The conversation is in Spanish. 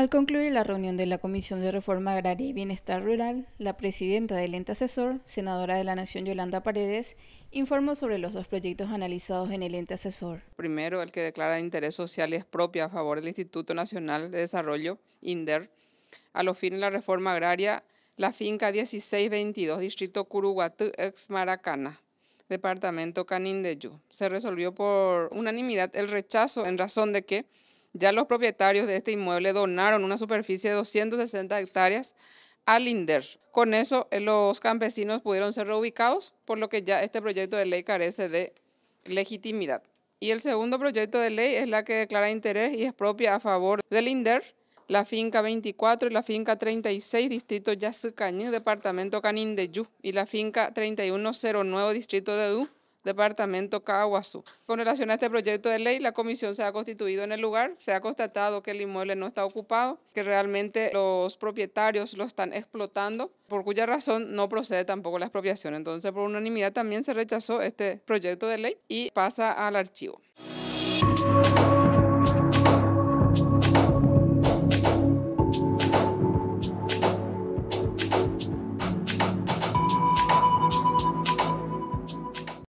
Al concluir la reunión de la Comisión de Reforma Agraria y Bienestar Rural, la presidenta del ente asesor, senadora de la Nación Yolanda Paredes, informó sobre los dos proyectos analizados en el ente asesor. Primero, el que declara de interés social y es propia a favor del Instituto Nacional de Desarrollo, INDER, a los fines de la reforma agraria, la finca 1622, distrito Curuguatú, ex Maracana, departamento Canindeyú. Se resolvió por unanimidad el rechazo en razón de que ya los propietarios de este inmueble donaron una superficie de 260 hectáreas al INDER. Con eso, eh, los campesinos pudieron ser reubicados, por lo que ya este proyecto de ley carece de legitimidad. Y el segundo proyecto de ley es la que declara interés y es propia a favor del INDER, la finca 24 y la finca 36, distrito Yasucañí, departamento Canindeyú, y la finca 3109, distrito de U, Departamento Caguazú. Con relación a este proyecto de ley, la comisión se ha constituido en el lugar, se ha constatado que el inmueble no está ocupado, que realmente los propietarios lo están explotando, por cuya razón no procede tampoco la expropiación. Entonces, por unanimidad también se rechazó este proyecto de ley y pasa al archivo.